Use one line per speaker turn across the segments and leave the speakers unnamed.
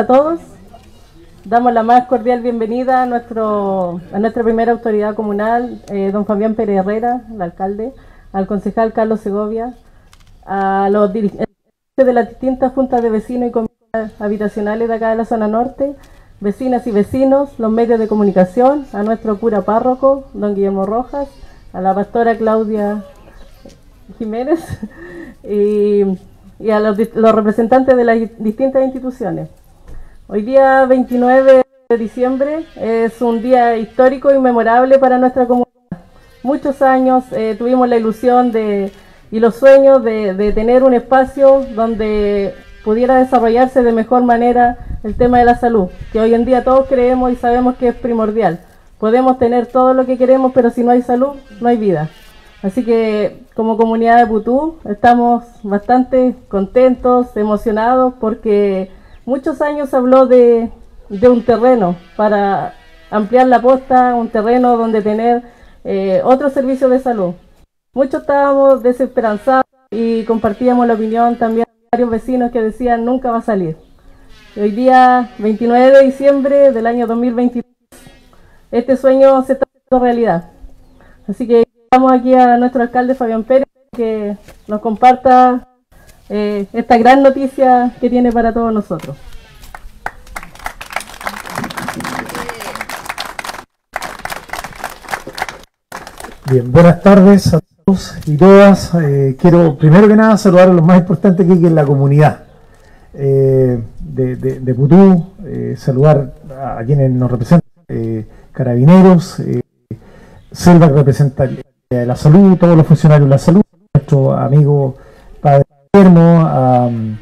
a todos. Damos la más cordial bienvenida a, nuestro, a nuestra primera autoridad comunal, eh, don Fabián Pérez Herrera, el alcalde, al concejal Carlos Segovia, a los dirigentes de las distintas juntas de vecinos y comunidades habitacionales de acá de la zona norte, vecinas y vecinos, los medios de comunicación, a nuestro cura párroco, don Guillermo Rojas, a la pastora Claudia Jiménez y, y a los, los, representantes de las distintas instituciones. Hoy día 29 de diciembre es un día histórico y memorable para nuestra comunidad. Muchos años eh, tuvimos la ilusión de, y los sueños de, de tener un espacio donde pudiera desarrollarse de mejor manera el tema de la salud, que hoy en día todos creemos y sabemos que es primordial. Podemos tener todo lo que queremos, pero si no hay salud, no hay vida. Así que como comunidad de Putú estamos bastante contentos, emocionados, porque muchos años habló de, de un terreno para ampliar la posta, un terreno donde tener eh, otro servicio de salud. Muchos estábamos desesperanzados y compartíamos la opinión también de varios vecinos que decían nunca va a salir. Hoy día 29 de diciembre del año 2023, este sueño se está haciendo realidad. Así que Vamos aquí a nuestro alcalde Fabián Pérez que nos comparta eh, esta gran noticia que tiene para todos nosotros.
Bien, buenas tardes a todos y todas. Eh, quiero primero que nada saludar a los más importantes que hay en la comunidad eh, de, de, Putú, saludar a quienes nos representan, carabineros, Selva que representa la salud, todos los funcionarios de la salud, nuestro amigo um,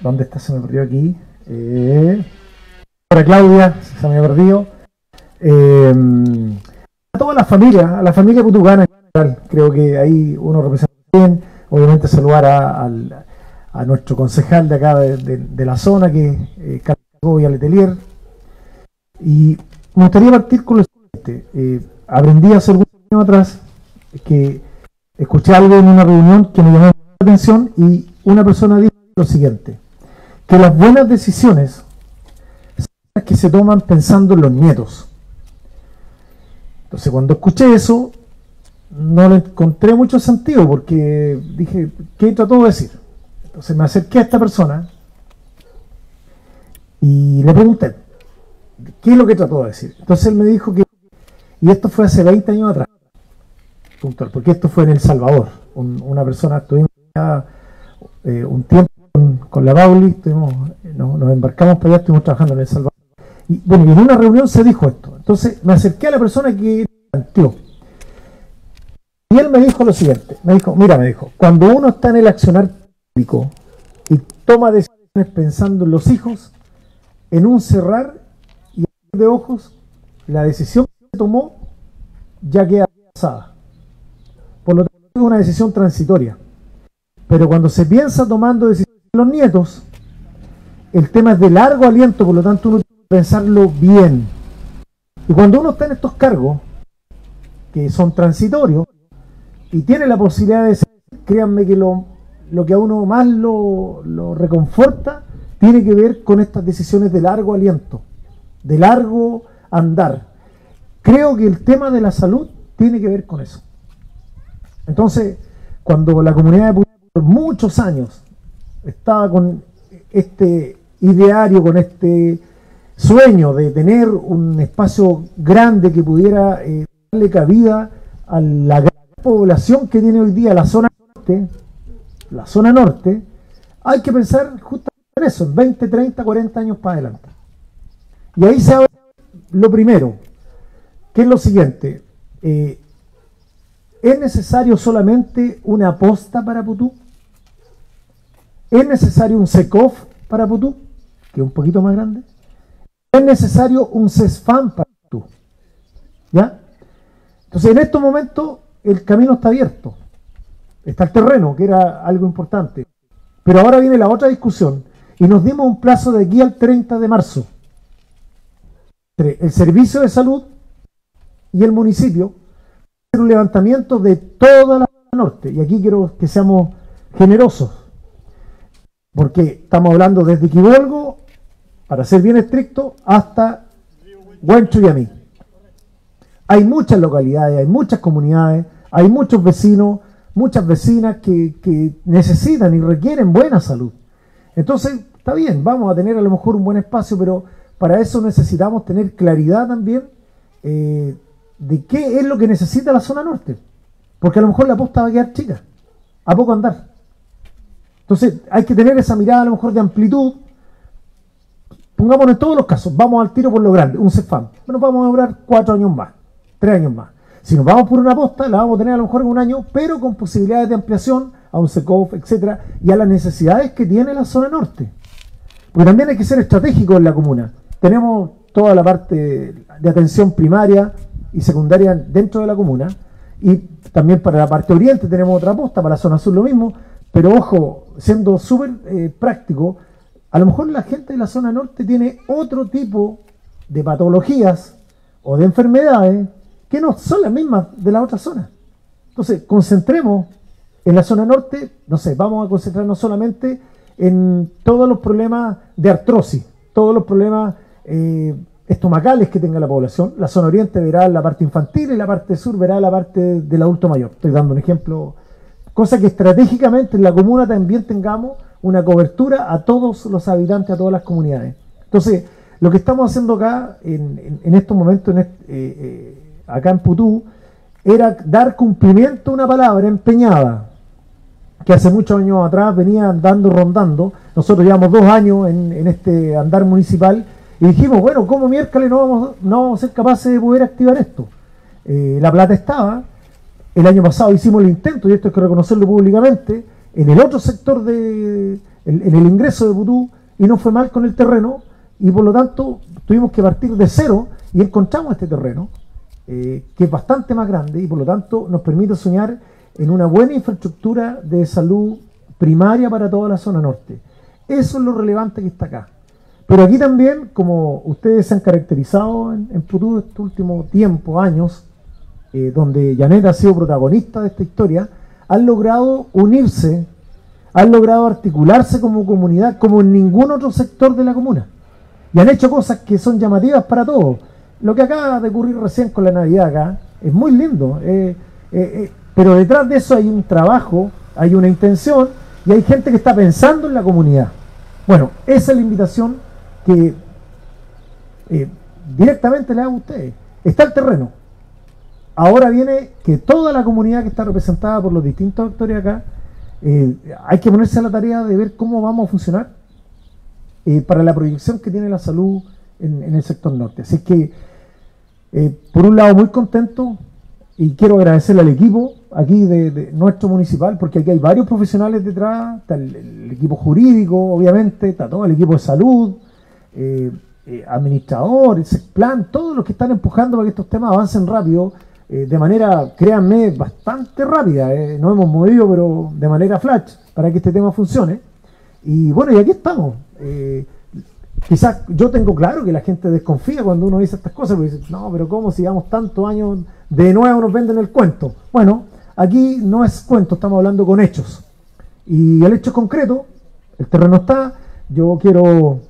¿dónde está? Se me perdió aquí. Eh, Claudia, se me ha perdido. Eh, a toda la familia, a la familia putucana creo que ahí uno representa bien. Obviamente saludar a, a, a nuestro concejal de acá de, la zona, que es eh, Carlos Letelier. Y me gustaría partir con lo siguiente. Eh, aprendí a hacer atrás que escuché algo en una reunión que me llamó la atención y una persona dijo lo siguiente, que las buenas decisiones son las que se toman pensando en los nietos. Entonces cuando escuché eso, no le encontré mucho sentido porque dije, ¿qué trató de decir? Entonces me acerqué a esta persona y le pregunté, ¿qué es lo que trató de decir? Entonces él me dijo que, y esto fue hace 20 años atrás, porque esto fue en El Salvador. Un, una persona, estuvimos eh, un tiempo con, la Pauli, estuvimos, nos, nos, embarcamos para allá, estuvimos trabajando en El Salvador. Y bueno, y en una reunión se dijo esto. Entonces me acerqué a la persona que planteó. Y él me dijo lo siguiente, me dijo, mira, me dijo, cuando uno está en el accionar público y toma decisiones pensando en los hijos, en un cerrar y de ojos, la decisión que se tomó ya queda pasada. Por lo tanto, es una decisión transitoria. Pero cuando se piensa tomando decisiones de los nietos, el tema es de largo aliento, por lo tanto uno tiene que pensarlo bien. Y cuando uno está en estos cargos, que son transitorios, y tiene la posibilidad de ser, créanme que lo, lo que a uno más lo, lo reconforta, tiene que ver con estas decisiones de largo aliento, de largo andar. Creo que el tema de la salud tiene que ver con eso. Entonces, cuando la comunidad de por muchos años estaba con este ideario, con este sueño de tener un espacio grande que pudiera eh, darle cabida a la gran población que tiene hoy día la zona norte, la zona norte, hay que pensar justamente en eso, en 20, 30, 40 años para adelante. Y ahí se abre lo primero, que es lo siguiente, eh, ¿Es necesario solamente una posta para Putú? ¿Es necesario un SECOF para Putú? Que es un poquito más grande. ¿Es necesario un CESFAM para Putú? ¿Ya? Entonces, en estos momentos, el camino está abierto. Está el terreno, que era algo importante. Pero ahora viene la otra discusión. Y nos dimos un plazo de aquí al 30 de marzo. Entre el servicio de salud y el municipio un levantamiento de toda la norte, y aquí quiero que seamos generosos. Porque estamos hablando desde Quibolgo, para ser bien estricto, hasta Huencho y. Hay muchas localidades, hay muchas comunidades, hay muchos vecinos, muchas vecinas que, que necesitan y requieren buena salud. Entonces, está bien, vamos a tener a lo mejor un buen espacio, pero para eso necesitamos tener claridad también eh, de qué es lo que necesita la zona norte. Porque a lo mejor la posta va a quedar chica, a poco andar. Entonces hay que tener esa mirada a lo mejor de amplitud. Pongámonos en todos los casos, vamos al tiro por lo grande, un CEFAM. Bueno, vamos a durar cuatro años más, tres años más. Si nos vamos por una posta, la vamos a tener a lo mejor en un año, pero con posibilidades de ampliación a un SECOF, etcétera, y a las necesidades que tiene la zona norte. Porque también hay que ser estratégico en la comuna. Tenemos toda la parte de atención primaria y secundaria dentro de la comuna. Y también para la parte oriente tenemos otra posta, para la zona sur lo mismo. Pero ojo, siendo súper eh, práctico, a lo mejor la gente de la zona norte tiene otro tipo de patologías o de enfermedades que no son las mismas de la otra zona. Entonces, concentremos en la zona norte, no sé, vamos a concentrarnos solamente en todos los problemas de artrosis, todos los problemas eh, estomacales que tenga la población. La zona oriente verá la parte infantil y la parte sur verá la parte del adulto mayor. Estoy dando un ejemplo. Cosa que estratégicamente en la comuna también tengamos una cobertura a todos los habitantes, a todas las comunidades. Entonces, lo que estamos haciendo acá, en, estos momentos, eh, eh, acá en Putú, era dar cumplimiento a una palabra empeñada, que hace muchos años atrás venía andando, rondando. Nosotros llevamos dos años en, en este andar municipal y dijimos, bueno, ¿cómo miércoles no vamos, no vamos a ser capaces de poder activar esto? Eh, la plata estaba, el año pasado hicimos el intento, y esto hay que reconocerlo públicamente, en el otro sector de, en, el ingreso de Putú, y no fue mal con el terreno, y por lo tanto tuvimos que partir de cero y encontramos este terreno, eh, que es bastante más grande y por lo tanto nos permite soñar en una buena infraestructura de salud primaria para toda la zona norte. Eso es lo relevante que está acá. Pero aquí también, como ustedes se han caracterizado en, en estos últimos tiempos, años, eh, donde Janet ha sido protagonista de esta historia, han logrado unirse, han logrado articularse como comunidad, como en ningún otro sector de la comuna. Y han hecho cosas que son llamativas para todos. Lo que acaba de ocurrir recién con la Navidad acá es muy lindo. Eh, eh, pero detrás de eso hay un trabajo, hay una intención y hay gente que está pensando en la comunidad. Bueno, esa es la invitación que directamente le hago a ustedes. Está el terreno. Ahora viene que toda la comunidad que está representada por los distintos actores acá, eh, hay que ponerse a la tarea de ver cómo vamos a funcionar eh, para la proyección que tiene la salud en, el sector norte. Así que, por un lado, muy contento y quiero agradecerle al equipo aquí de, nuestro municipal, porque aquí hay varios profesionales detrás, está el, equipo jurídico, obviamente, está todo el equipo de salud, eh, eh, administradores, plan, todos los que están empujando para que estos temas avancen rápido, eh, de manera, créanme, bastante rápida. Eh, nos hemos movido, pero de manera flash, para que este tema funcione. Y bueno, y aquí estamos. quizás yo tengo claro que la gente desconfía cuando uno dice estas cosas, porque dice, no, pero ¿cómo si llevamos tantos años de nuevo nos venden el cuento? Bueno, aquí no es cuento, estamos hablando con hechos. Y el hecho es concreto, el terreno está, yo quiero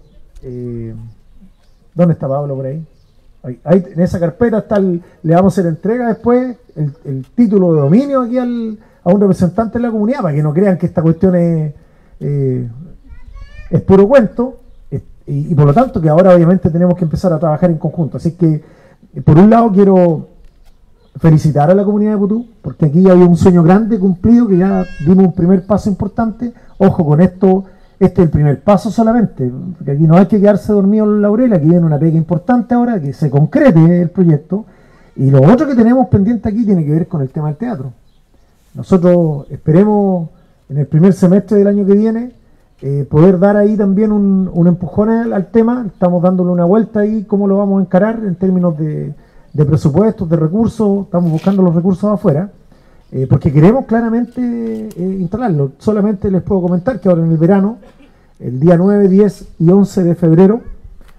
eh, ¿Dónde está Pablo por ahí? En esa carpeta está le vamos a hacer entrega después el, título de dominio aquí al, a un representante de la comunidad para que no crean que esta cuestión es, eh, es puro cuento y, por lo tanto que ahora obviamente tenemos que empezar a trabajar en conjunto. Así que por un lado quiero felicitar a la comunidad de Putú porque aquí hay un sueño grande cumplido que ya dimos un primer paso importante. Ojo con esto este es el primer paso solamente, porque aquí no hay que quedarse dormido en la laurel, aquí viene una pega importante ahora, que se concrete el proyecto. Y lo otro que tenemos pendiente aquí tiene que ver con el tema del teatro. Nosotros esperemos en el primer semestre del año que viene eh, poder dar ahí también un, empujón al, tema. Estamos dándole una vuelta ahí, cómo lo vamos a encarar en términos de, presupuestos, de recursos. Estamos buscando los recursos afuera. Eh, porque queremos claramente eh, instalarlo. Solamente les puedo comentar que ahora en el verano, el día 9, 10 y 11 de febrero,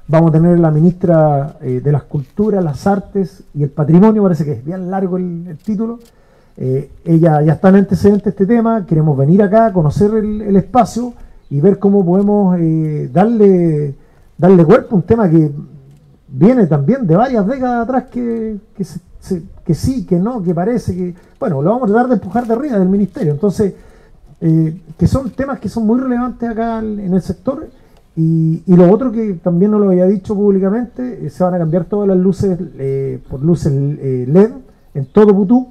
vamos a tener la ministra eh, de las Culturas, las Artes y el Patrimonio, parece que es bien largo el, título. ella ya está en antecedente este tema, queremos venir acá, conocer el, espacio y ver cómo podemos darle, darle cuerpo a un tema que viene también de varias décadas atrás que, que, sí, que no, que parece que, bueno, lo vamos a tratar de empujar de arriba del ministerio. Entonces, eh, que son temas que son muy relevantes acá en el sector. Y, y, lo otro que también no lo había dicho públicamente, eh, se van a cambiar todas las luces eh, por luces LED en todo Putú.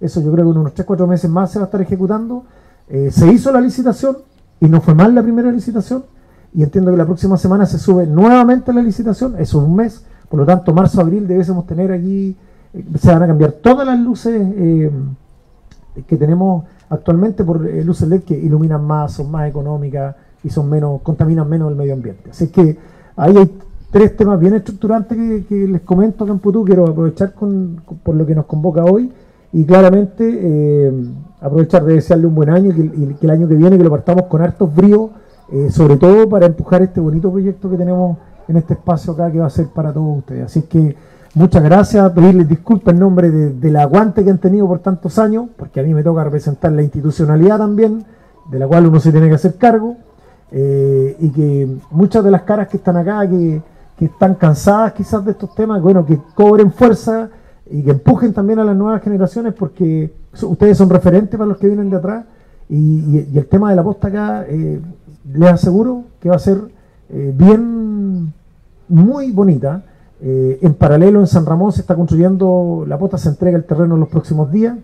Eso yo creo que en unos 3-4 meses más se va a estar ejecutando. se hizo la licitación y no fue mal la primera licitación y entiendo que la próxima semana se sube nuevamente la licitación, es un mes, por lo tanto marzo-abril debemos tener aquí, eh, se van a cambiar todas las luces eh, que tenemos actualmente por eh, luces LED que iluminan más, son más económicas y son menos, contaminan menos el medio ambiente. Así que ahí hay tres temas bien estructurantes que, les comento acá en Putú, quiero aprovechar con, por lo que nos convoca hoy y claramente aprovechar de desearle un buen año y que, que el año que viene que lo partamos con hartos bríos eh, sobre todo para empujar este bonito proyecto que tenemos en este espacio acá que va a ser para todos ustedes. Así que muchas gracias, pedirles disculpas en nombre del aguante que han tenido por tantos años, porque a mí me toca representar la institucionalidad también, de la cual uno se tiene que hacer cargo, eh, y que muchas de las caras que están acá, que, que están cansadas quizás de estos temas, bueno, que cobren fuerza y que empujen también a las nuevas generaciones, porque ustedes son referentes para los que vienen de atrás, y, el tema de la posta acá... Eh, les aseguro que va a ser eh, bien, muy bonita. Eh, en paralelo en San Ramón se está construyendo, la posta se entrega el terreno en los próximos días,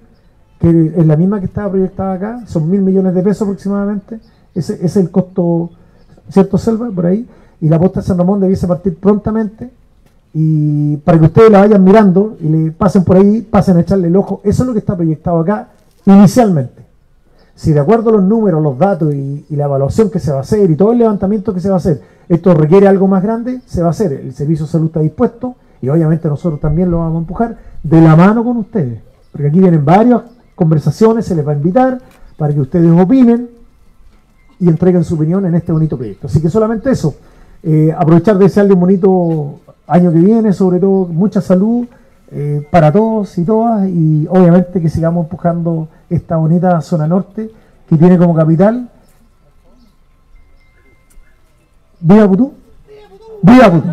que es la misma que estaba proyectada acá, son mil millones de pesos aproximadamente, ese, es el costo, ¿cierto Selva? Por ahí, y la posta de San Ramón debiese partir prontamente, y para que ustedes la vayan mirando y le pasen por ahí, pasen a echarle el ojo, eso es lo que está proyectado acá inicialmente si de acuerdo a los números, los datos y, la evaluación que se va a hacer y todo el levantamiento que se va a hacer, esto requiere algo más grande, se va a hacer. El servicio de salud está dispuesto y obviamente nosotros también lo vamos a empujar de la mano con ustedes. Porque aquí vienen varias conversaciones, se les va a invitar para que ustedes opinen y entreguen su opinión en este bonito proyecto. Así que solamente eso. Eh, aprovechar de desearle un bonito año que viene, sobre todo mucha salud eh, para todos y todas y obviamente que sigamos empujando esta bonita zona norte que tiene como capital Viva Putú. Viva Putú.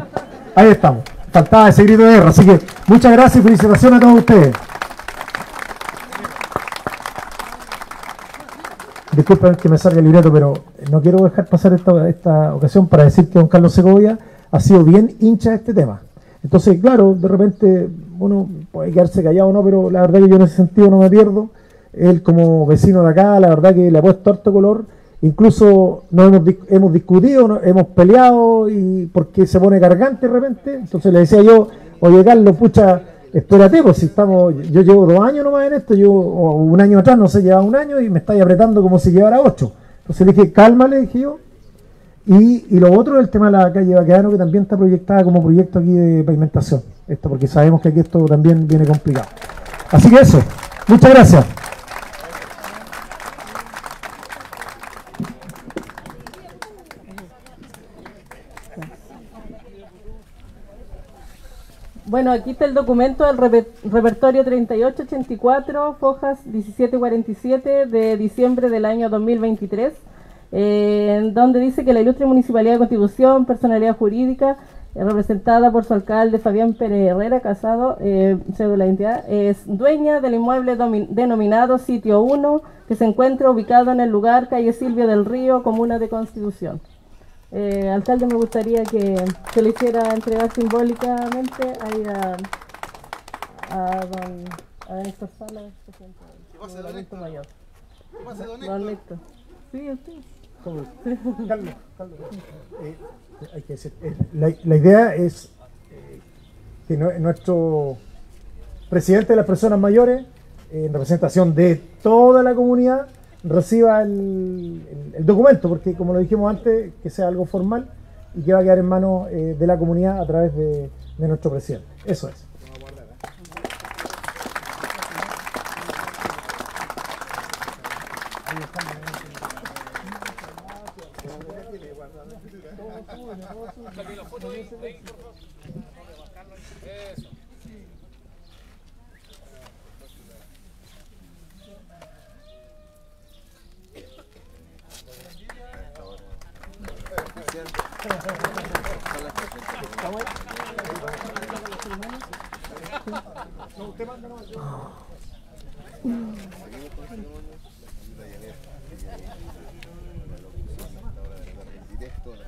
Ahí estamos. Faltaba ese grito de guerra. Así que muchas gracias y felicitaciones a todos ustedes. Disculpen que me salga el libreto, pero no quiero dejar pasar esta, esta ocasión para decir que don Carlos Segovia ha sido bien hincha de este tema. Entonces, claro, de repente uno puede quedarse callado o no, pero la verdad que yo en ese sentido no me pierdo. Él como vecino de acá, la verdad que le ha puesto harto color. Incluso nos hemos, hemos discutido, hemos peleado y porque se pone cargante de repente. Entonces le decía yo, oye Carlos, pucha, espérate, pues si estamos, yo llevo dos años nomás en esto, yo un año atrás, no sé, llevaba un año y me estáis apretando como si llevara ocho. Entonces le dije, cálmale, dije yo, y, lo otro es el tema de la calle Baquedano, que también está proyectada como proyecto aquí de pavimentación. Esto porque sabemos que aquí esto también viene complicado. Así que eso, muchas gracias.
Bueno, aquí está el documento del repertorio 3884, fojas 1747 de diciembre del año 2023 eh, donde dice que la ilustre Municipalidad de Constitución, personalidad jurídica, eh, representada por su alcalde Fabián Pérez Herrera, casado, eh, cédula de identidad, es dueña del inmueble denominado Sitio 1, que se encuentra ubicado en el lugar calle Silvia del Río, comuna de Constitución. Eh, alcalde, me gustaría que se le hiciera entregar simbólicamente ahí a, a don a Héctor Sala,
presidente mayor.
Don Héctor. Sí, usted.
Eh, eh, la, idea es eh, que nuestro presidente de las personas mayores, en representación de toda la comunidad, reciba el, documento, porque como lo dijimos antes, que sea algo formal y que va a quedar en manos de la comunidad a través de nuestro presidente. Eso es.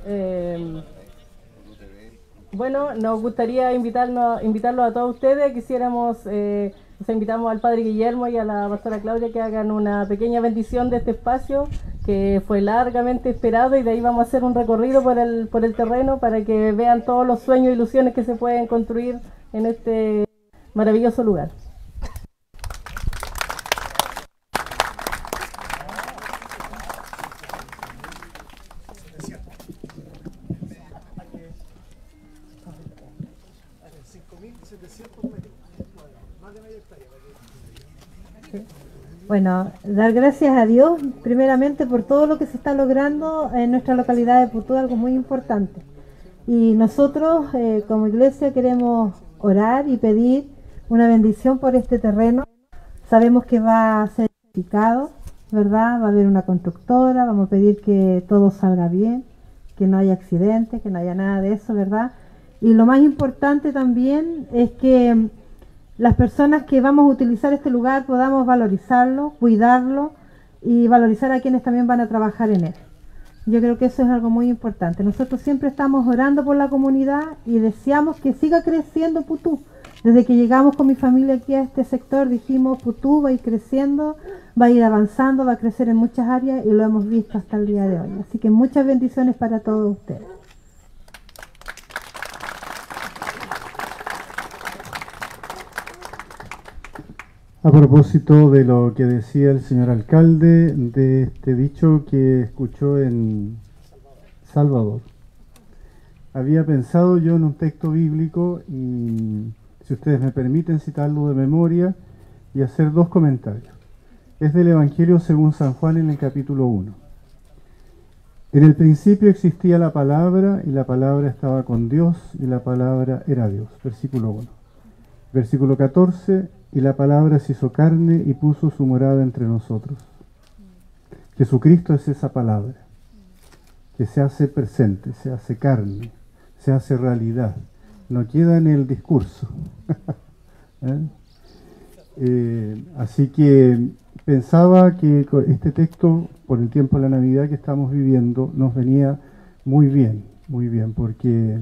Eh, bueno, nos gustaría invitarlos a todos ustedes. Quisiéramos, eh, nos invitamos al Padre Guillermo y a la Pastora Claudia que hagan una pequeña bendición de este espacio que fue largamente esperado y de ahí vamos a hacer un recorrido por el, por el terreno para que vean todos los sueños e ilusiones que se pueden construir en este maravilloso lugar.
Bueno, dar gracias a Dios primeramente por todo lo que se está logrando en nuestra localidad de Putú, algo muy importante. Y nosotros eh, como iglesia queremos orar y pedir una bendición por este terreno. Sabemos que va a ser edificado, ¿verdad? Va a haber una constructora, vamos a pedir que todo salga bien, que no haya accidentes, que no haya nada de eso, ¿verdad? Y lo más importante también es que las personas que vamos a utilizar este lugar podamos valorizarlo, cuidarlo y valorizar a quienes también van a trabajar en él. Yo creo que eso es algo muy importante. Nosotros siempre estamos orando por la comunidad y deseamos que siga creciendo Putú. Desde que llegamos con mi familia aquí a este sector dijimos Putú va a ir creciendo, va a ir avanzando, va a crecer en muchas áreas y lo hemos visto hasta el día de hoy. Así que muchas bendiciones para todos ustedes.
A propósito de lo que decía el señor alcalde, de este dicho que escuchó en Salvador. Había pensado yo en un texto bíblico y si ustedes me permiten citarlo de memoria y hacer dos comentarios. Es del Evangelio según San Juan en el capítulo 1. En el principio existía la palabra y la palabra estaba con Dios y la palabra era Dios. Versículo 1. Versículo 14 y la palabra se hizo carne y puso su morada entre nosotros. Jesucristo es esa palabra, que se hace presente, se hace carne, se hace realidad, no queda en el discurso. ¿Eh? Eh, así que pensaba que este texto, por el tiempo de la Navidad que estamos viviendo, nos venía muy bien, muy bien, porque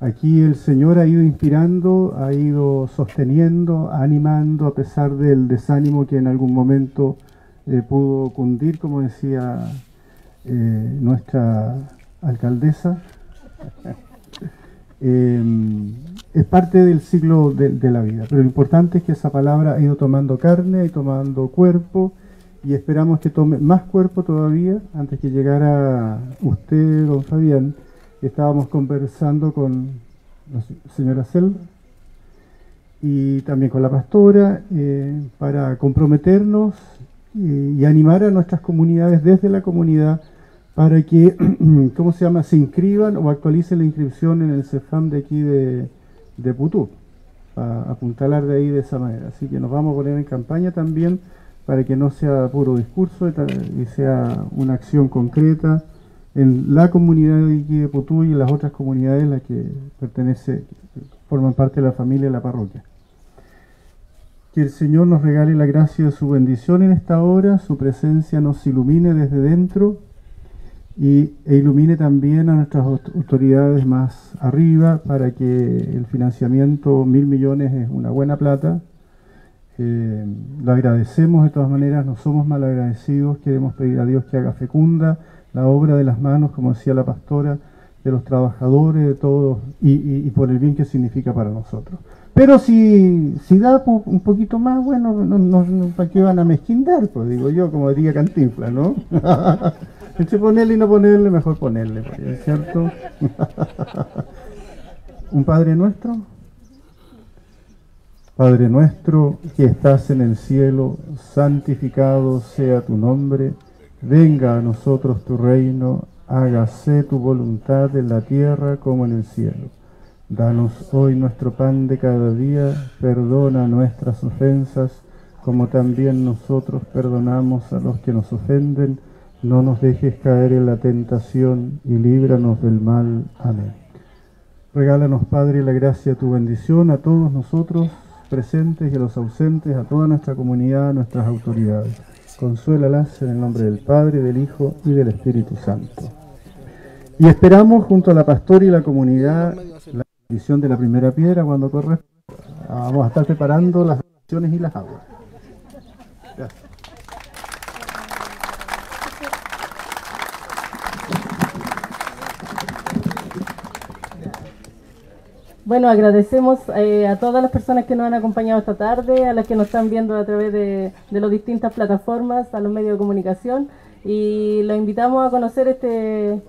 Aquí el Señor ha ido inspirando, ha ido sosteniendo, animando a pesar del desánimo que en algún momento eh, pudo cundir, como decía nuestra alcaldesa. Em, es parte del ciclo de, la vida, pero lo importante es que esa palabra ha ido tomando carne, y tomando cuerpo, y esperamos que tome más cuerpo todavía. Antes que llegara usted, don Fabián, estábamos conversando con la señora Selva y también con la pastora eh, para comprometernos y, animar a nuestras comunidades desde la comunidad para que, ¿cómo se llama?, se inscriban o actualicen la inscripción en el CEFAM de aquí de, Putú, a apuntalar de ahí de esa manera. Así que nos vamos a poner en campaña también para que no sea puro discurso y sea una acción concreta en la comunidad de Iqui de Putú y en las otras comunidades en las que pertenece, forman parte de la familia de la parroquia. Que el Señor nos regale la gracia de su bendición en esta hora, su presencia nos ilumine desde dentro y, e ilumine también a nuestras autoridades más arriba para que el financiamiento, mil millones es una buena plata. Eh, lo agradecemos de todas maneras, no somos mal agradecidos, queremos pedir a Dios que haga fecunda la obra de las manos, como decía la pastora, de los trabajadores, de todos, y, por el bien que significa para nosotros. Pero si, si da un poquito más, bueno, no, no, ¿para qué van a mezquindar? Pues digo yo, como diría Cantinfla, ¿no? Entre ponerle y no ponerle, mejor ponerle, pues, ¿cierto? un Padre nuestro. Padre nuestro que estás en el cielo, santificado sea tu nombre Venga a nosotros tu reino, hágase tu voluntad en la tierra como en el cielo. Danos hoy nuestro pan de cada día, perdona nuestras ofensas, como también nosotros perdonamos a los que nos ofenden. No nos dejes caer en la tentación y líbranos del mal. Amén. Regálanos, Padre, la gracia, tu bendición a todos nosotros presentes y a los ausentes, a toda nuestra comunidad, a nuestras autoridades. Consuélalas en el nombre del Padre, del Hijo y del Espíritu Santo. Y esperamos junto a la pastora y la comunidad la bendición de la primera piedra cuando corre. Vamos a estar preparando las oraciones y las aguas. Gracias.
Bueno, agradecemos eh, a todas las personas que nos han acompañado esta tarde, a las que nos están viendo a través de, de las distintas plataformas, a los medios de comunicación y los invitamos a conocer este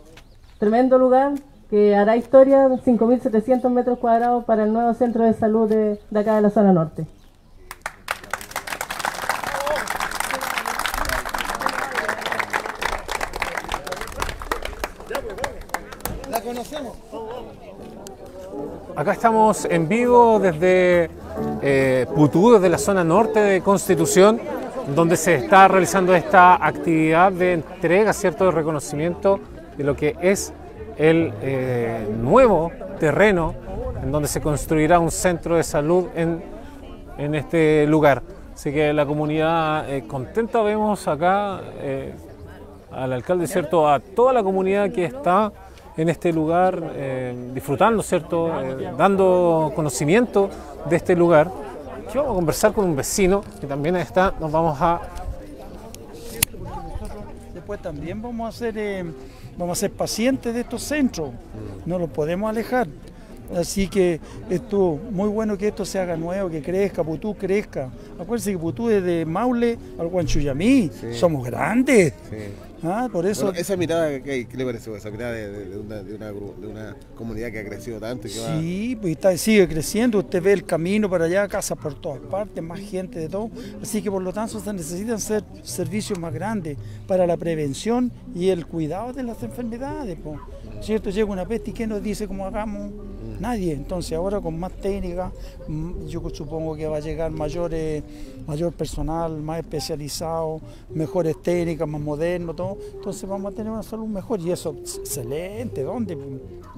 tremendo lugar que hará historia, 5.700 metros cuadrados para el nuevo centro de salud de, de acá de la zona norte.
Acá estamos en vivo desde eh, Putú, desde la zona norte de Constitución, donde se está realizando esta actividad de entrega, cierto, de reconocimiento de lo que es el eh, nuevo terreno en donde se construirá un centro de salud en, este lugar. Así que la comunidad eh, contenta vemos acá eh, al alcalde, cierto, a toda la comunidad que está en este lugar eh, disfrutando, cierto, Eh, dando conocimiento de este lugar. Aquí vamos a conversar con un vecino que también está, nos vamos a
Después también vamos a ser, eh, vamos a ser pacientes de estos centros, no los podemos alejar. Así que esto, muy bueno que esto se haga nuevo, que crezca, Putú crezca. Acuérdense que Putú es de Maule al Guanchuyamí, somos grandes. Ah, por eso
Bueno, esa mirada, ¿qué, qué le parece? Esa mirada de, una, de, una, gru- de una comunidad que ha crecido tanto y que va...
Sí, pues está, sigue creciendo, usted ve el camino para allá, casas por todas partes, más gente de todo. Así que por lo tanto se necesitan ser servicios más grandes para la prevención y el cuidado de las enfermedades. po. ¿Cierto? Llega una peste y ¿qué nos dice cómo hagamos? Nadie. Entonces ahora con más técnica, mm, yo supongo que va a llegar mayores, mayor personal, más especializado, mejores técnicas, más moderno, todo. Entonces vamos a tener una salud mejor y eso, excelente. ¿Dónde?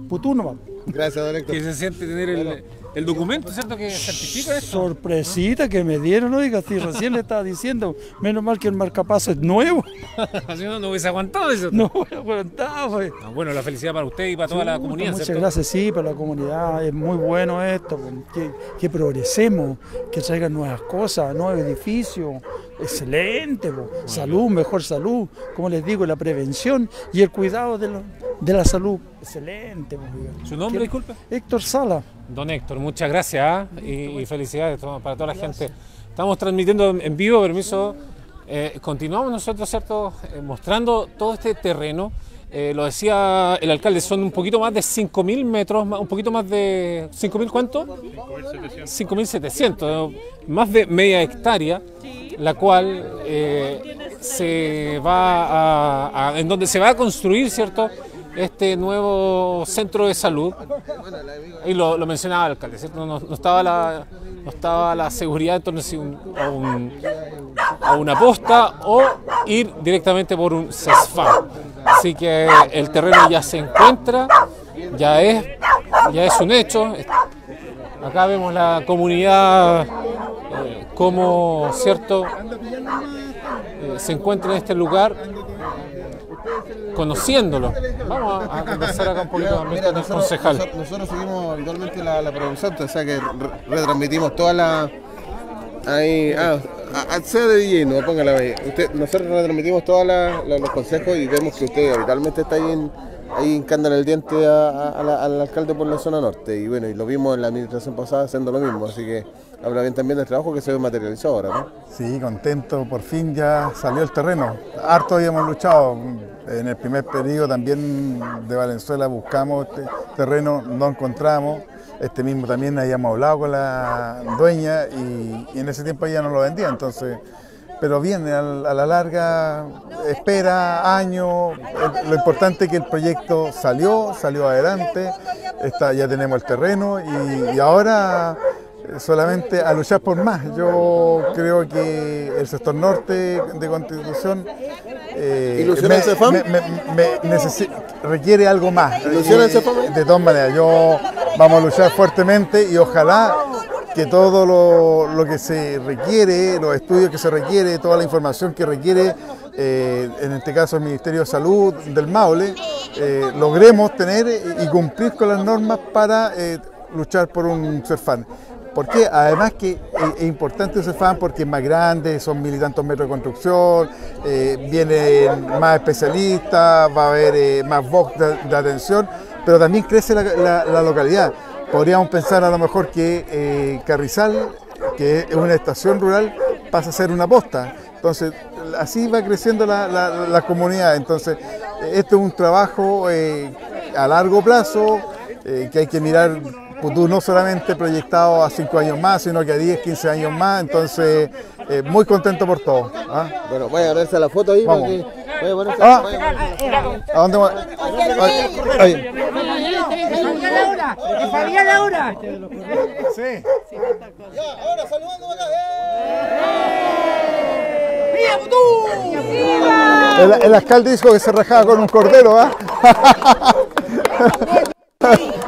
Putú nomás.
Gracias, don Héctor.
que se siente tener el, el documento, ¿cierto? Que certifica esto.
Sorpresita que me dieron, oiga, si recién le estaba diciendo, menos mal que el marcapaso es nuevo.
Así no, no hubiese aguantado eso.
No aguantaba, pues.
Ah, bueno, la felicidad para usted y para toda la
Chuta,
comunidad,
Muchas
¿cierto?
gracias, sí, para la comunidad. Es muy bueno esto, pues, que, que progresemos, que traigan nuevas cosas, nuevos edificios. Excelente, pues. salud, mejor salud. Como les digo, la prevención y el cuidado de, lo- de la salud. Excelente.
¿Su nombre,
¿Qué-
disculpe?
Héctor Sala.
Don Héctor, muchas gracias ¿ah? y, y felicidades para toda la gente. Estamos transmitiendo en- vivo, permiso. Eh, continuamos nosotros, ¿cierto? Eh, mostrando todo este terreno. Eh, lo decía el alcalde, son un poquito más de 5.000 metros, un poquito más de... ¿5.000 cuánto? 5.700, más de media hectárea, la cual se va a, a- en donde se va a construir, ¿cierto? Este nuevo centro de salud. Y lo, mencionaba el alcalde, ¿cierto? No, estaba, la, no estaba la seguridad en torno a una posta o ir directamente por un CESFAM. Así que el terreno ya se encuentra, ya es, ya es un hecho. Acá vemos la comunidad eh, como, ¿cierto? eh, se encuentra en este lugar conociéndolo. Vamos a, a conversar acá un poquito también con el
nosotros,
concejal.
nosotros- nosotros seguimos habitualmente la, la producción, o sea que re- retransmitimos toda la... Ahí, ah, a- a- sea de DJ, no póngala ahí. Usted, nosotros retransmitimos todos los consejos y vemos que usted habitualmente está ahí, en, ahí hincándole el diente a- a- a la- al alcalde por la zona norte. Y bueno, y lo vimos en la administración pasada haciendo lo mismo, así que habla bien también del trabajo que se materializó ahora, ¿no?
Sí, contento, por fin ya salió el terreno. Harto habíamos luchado. En el primer periodo también de Valenzuela buscamos este terreno, no encontramos. Este mismo también habíamos hablado con la dueña y, en ese tiempo ella no lo vendía, entonces. Pero bien, al- a, la larga, espera, años. Lo importante es que el proyecto salió, salió adelante. Está, ya tenemos el terreno y, ahora solamente a luchar por más. Yo creo que el sector norte de Constitución eh, me- me- requiere algo más. De todas maneras, yo vamos a luchar fuertemente y ojalá que todo lo, lo, que se requiere, los estudios que se requiere, toda la información que requiere, eh, en este caso el Ministerio de Salud del Maule, eh, logremos tener y cumplir con las normas para eh, luchar por un CERFAN. Porque además que es importante el CERFAN porque es más grande, son mil y tantos metros de construcción, vienen más especialistas, va a haber más voz de, atención, pero también crece la, la localidad podríamos pensar a lo mejor que eh, Carrizal, que es una estación rural, pasa a ser una posta. Entonces, así va creciendo la, comunidad. Entonces, esto es un trabajo eh, a largo plazo eh, que hay que mirar futuro no solamente proyectado a 5 años más, sino que a 10, 15 años más. Entonces, muy contento por todo. ¿ah?
Bueno, voy a verse la foto ahí.
Vamos. ah, ¿A dónde va? Ahí.
Laura! ¡Fabián Laura!
Sí.
Ya, ahora saludando acá.
¡Viva tú!
¡Viva! El, el, alcalde dijo que se rajaba con un cordero, ¿ah?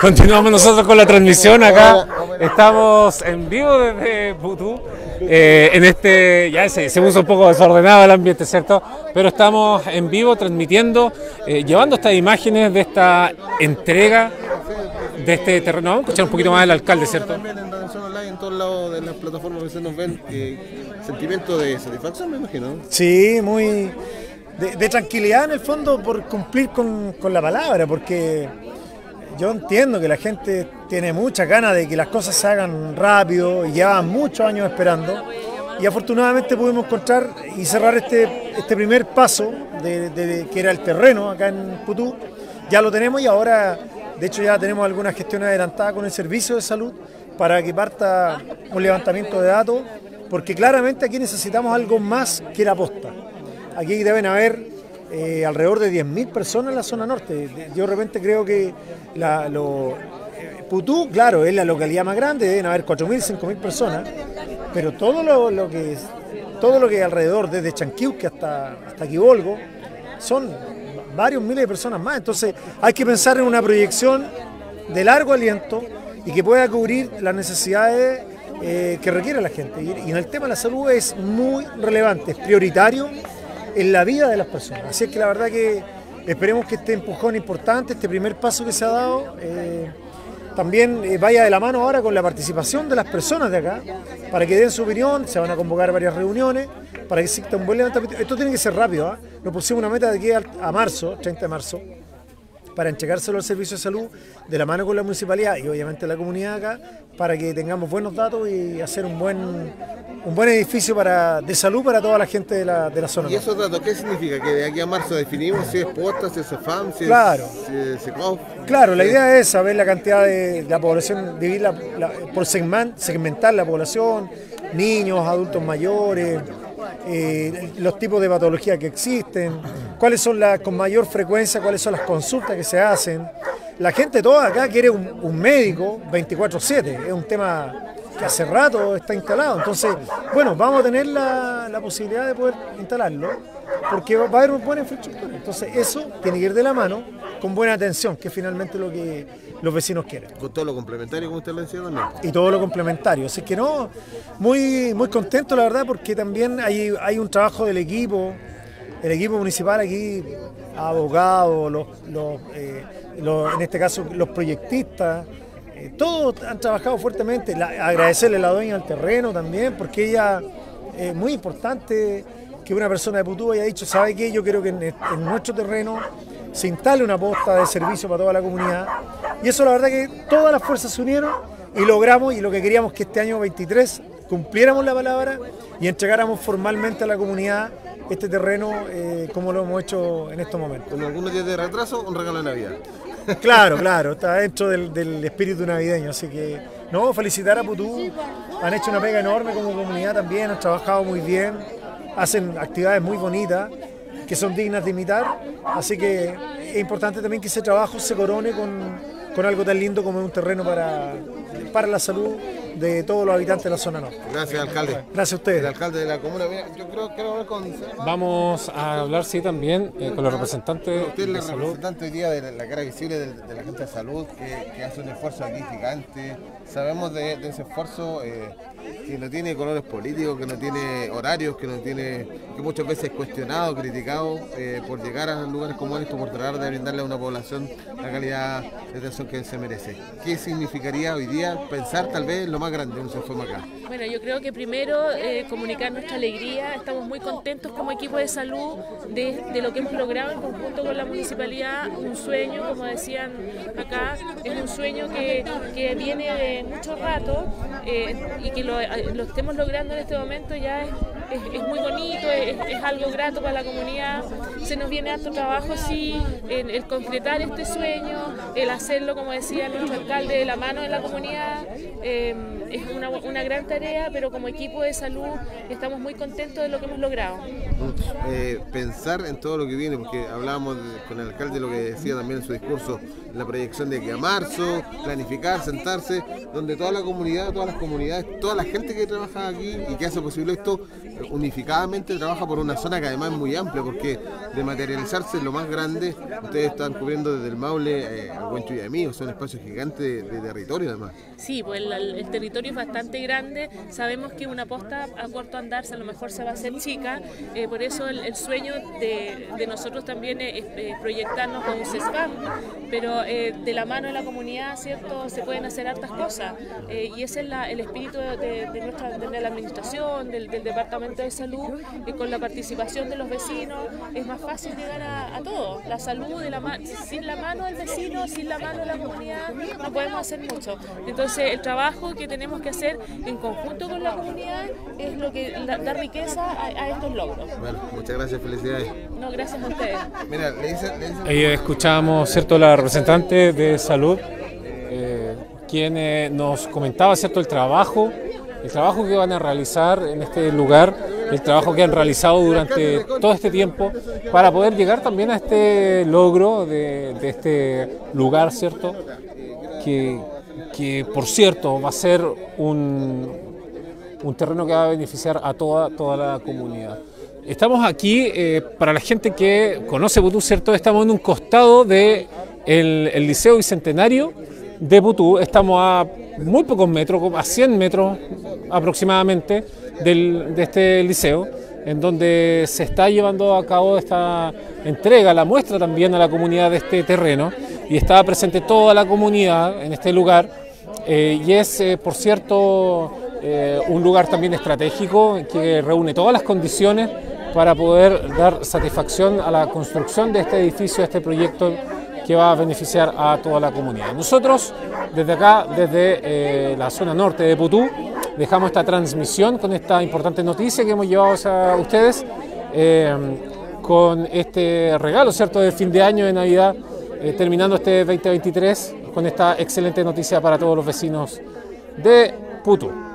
Continuamos nosotros con la transmisión acá. Estamos en vivo desde Putú. Eh, en este, ya se, se, puso un poco desordenado el ambiente, ¿cierto? Pero estamos en vivo transmitiendo, eh, llevando estas imágenes de esta entrega de este terreno. Vamos a escuchar un poquito más del alcalde, ¿cierto?
También en Redención Online, en todos lados de las plataformas que se nos ven, eh, sentimiento de satisfacción, me imagino.
Sí, muy de, de, tranquilidad en el fondo por cumplir con, con la palabra, porque yo entiendo que la gente tiene muchas ganas de que las cosas se hagan rápido y llevan muchos años esperando. Y afortunadamente pudimos encontrar y cerrar este, este primer paso de, que era el terreno acá en Putú. Ya lo tenemos y ahora, de hecho, ya tenemos algunas gestiones adelantadas con el servicio de salud para que parta un levantamiento de datos, porque claramente aquí necesitamos algo más que la posta. Aquí deben haber eh, alrededor de 10.000 personas en la zona norte. Yo de repente creo que la, lo, eh, Putú, claro, es la localidad más grande, deben haber 4.000, 5.000 personas, pero todo lo, que es, todo lo que alrededor, desde Chanquiuque hasta, hasta Quibolgo, son varios miles de personas más. Entonces hay que pensar en una proyección de largo aliento y que pueda cubrir las necesidades eh, que requiere la gente. Y en el tema de la salud es muy relevante, es prioritario en la vida de las personas. Así es que la verdad que esperemos que este empujón importante, este primer paso que se ha dado, eh, también eh, vaya de la mano ahora con la participación de las personas de acá, para que den su opinión, se van a convocar varias reuniones, para que exista un buen levantamiento. Esto tiene que ser rápido, ¿eh? nos pusimos una meta de aquí a marzo, 30 de marzo, para entregárselo al servicio de salud de la mano con la municipalidad y obviamente la comunidad acá para que tengamos buenos datos y hacer un buen un buen edificio para, de salud para toda la gente de la, de la zona.
¿Y esos datos qué significa? ¿Que de aquí a marzo definimos si es posta, si es FAM, si
claro.
es, si
Claro, la idea es saber la cantidad de, la población, dividir por segmentar la población, niños, adultos mayores, eh, los tipos de patología que existen, cuáles son las con mayor frecuencia, cuáles son las consultas que se hacen. La gente toda acá quiere un, médico 24/7, es un tema que hace rato está instalado. Entonces, bueno, vamos a tener la, la posibilidad de poder instalarlo porque va a haber una buena infraestructura. Entonces, eso tiene que ir de la mano con buena atención, que es finalmente lo que los vecinos quieren.
Con todo lo complementario, como usted lo decía también.
Y todo lo complementario. Así que no, muy, muy contento, la verdad, porque también hay, hay un trabajo del equipo, el equipo municipal aquí, abogados, los, eh, en este caso los proyectistas, eh, todos han trabajado fuertemente. agradecerle a la dueña del terreno también, porque ella es muy importante que una persona de Putú haya dicho, ¿sabe qué? Yo quiero que en, nuestro terreno se instale una posta de servicio para toda la comunidad. Y eso la verdad que todas las fuerzas se unieron y logramos, y lo que queríamos que este año 23 cumpliéramos la palabra y entregáramos formalmente a la comunidad este terreno eh, como lo hemos hecho en estos momentos.
Con algunos días de retraso, un regalo de Navidad.
Claro, claro, está dentro del, espíritu navideño, así que no, felicitar a Putú, han hecho una pega enorme como comunidad también, han trabajado muy bien, hacen actividades muy bonitas que son dignas de imitar, así que es importante también que ese trabajo se corone con, algo tan lindo como un terreno para, para la salud
de todos los habitantes de la zona norte.
Gracias, alcalde.
Gracias a ustedes.
El alcalde de la comuna. Mira, yo creo que quiero hablar con.
Vamos a hablar, sí, también eh, con los representantes
Usted es
de
el
salud.
representante hoy día de la, la cara visible de, de la gente de salud que, que hace un esfuerzo aquí gigante. Sabemos de, de ese esfuerzo eh, que no tiene colores políticos, que no tiene horarios, que no tiene que muchas veces es cuestionado, criticado eh, por llegar a lugares como estos, por tratar de brindarle a una población la calidad de atención que se merece. ¿Qué significaría hoy día pensar tal vez en lo más grande, un forma acá?
Bueno, yo creo que primero eh, comunicar nuestra alegría. Estamos muy contentos como equipo de salud de, de lo que hemos logrado en conjunto con la municipalidad. Un sueño, como decían acá, es un sueño que, que viene de mucho rato eh, y que lo, lo estemos logrando en este momento ya es, muy bonito, es, algo grato para la comunidad. Se nos viene harto trabajo, sí, el concretar este sueño, el hacerlo, como decía nuestro alcalde, de la mano de la comunidad. eh, es una, una gran tarea, pero como equipo de salud estamos muy contentos de lo que hemos logrado.
Eh, pensar en todo lo que viene, porque hablábamos con el alcalde lo que decía también en su discurso, la proyección de que a marzo, planificar, sentarse, donde toda la comunidad, todas las comunidades, toda la gente que trabaja aquí y que hace posible esto, unificadamente trabaja por una zona que además es muy amplia, porque de materializarse lo más grande, ustedes están cubriendo desde el Maule eh, al Buen Chuyamí, son espacios gigantes de, de territorio además.
Sí, pues el, territorio es bastante grande, sabemos que una posta a corto andarse a lo mejor se va a hacer chica, eh, por eso el, sueño de, nosotros también es, eh, proyectarnos con un CESFAM, pero eh, de la mano de la comunidad, ¿cierto? Se pueden hacer hartas cosas eh, y ese es la- el espíritu de, nuestra, de la administración, del, Departamento de Salud, y con la participación de los vecinos es más fácil llegar a, a todo. La salud, de la sin la mano del vecino, sin la mano de la comunidad, no podemos hacer mucho. Entonces, el trabajo que tenemos que hacer en conjunto con la comunidad es lo que da riqueza a estos logros.
Bueno, muchas gracias, felicidades.
No, gracias a ustedes.
Mira, le dicen, le dicen-
Ahí escuchamos, ¿cierto?, la representante de salud, eh, quien eh, nos comentaba, ¿cierto?, el trabajo, el trabajo que van a realizar en este lugar, el trabajo que han realizado durante todo este tiempo para poder llegar también a este logro de, de este lugar, ¿cierto?, que, que, por cierto va a ser un, un terreno que va a beneficiar a toda, toda la comunidad. Estamos aquí, eh, para la gente que conoce Putú, ¿cierto? Estamos en un costado del de el Liceo Bicentenario de Putú. Estamos a muy pocos metros, a 100 metros aproximadamente del, de este liceo, en donde se está llevando a cabo esta entrega, la muestra también a la comunidad de este terreno. Y está presente toda la comunidad en este lugar. eh, y es, eh, por cierto, un lugar también estratégico que reúne todas las condiciones para poder dar satisfacción a la construcción de este edificio, de este proyecto que va a beneficiar a toda la comunidad. Nosotros, desde acá, desde eh, la zona norte de Putú, dejamos esta transmisión con esta importante noticia que hemos llevado a ustedes, eh, con este regalo, ¿cierto?, de fin de año, de Navidad, eh, terminando este 2023 con esta excelente noticia para todos los vecinos de Putú.